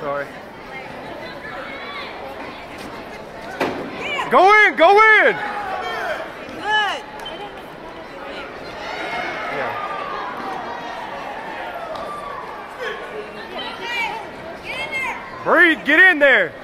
Sorry. Go in, go in! Breathe, get in there!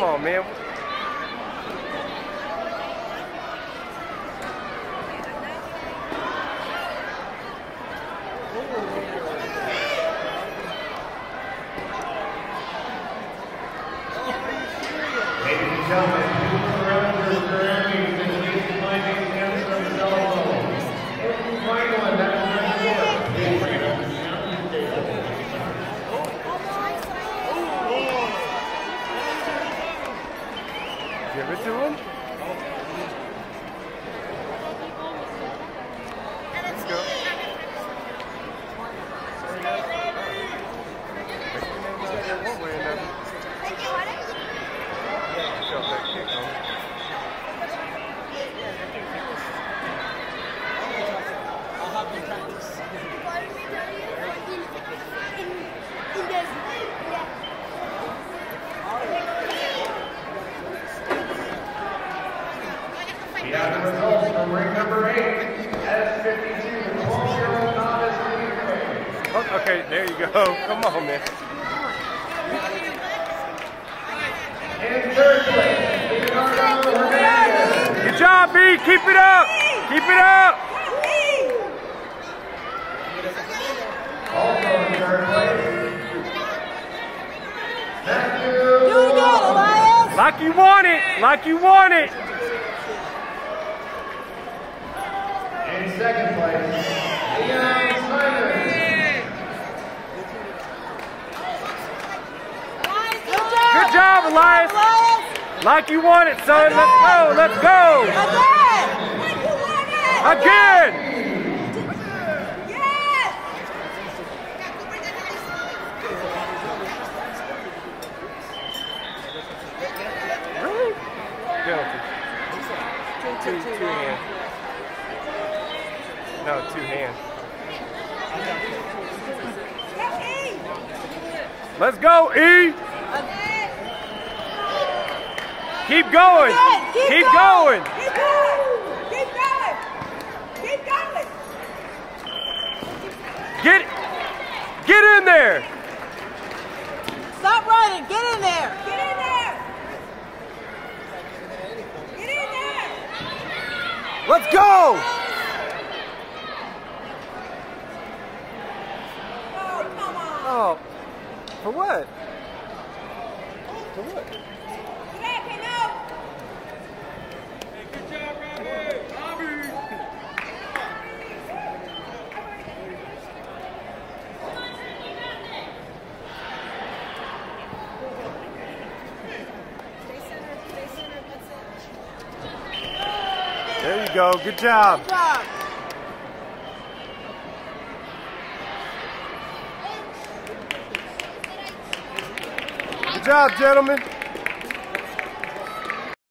Come on, man. Ladies and gentlemen, Give it to him. Okay, there you go. Come on, man. Good job, B. Keep it up. Keep it up. Doing good, Elias. Like you want it. Like you want it. In second place, Leon Simon. Good job, Elias. Elias. Like you want it, son. Let's go. Let's go. Again. Like you want it. Again. Yes. Really? Penalty. Two, two hand. No, two hand. E. Let's go, E. Keep going. Keep, Keep going. going. Keep going. Keep going. Keep going. Get get in there. Stop running. Get in there. Get in there. Get in there. Let's go. Oh, come on. Oh, for what? For what? There you go. Good job. Good job. Good job, gentlemen.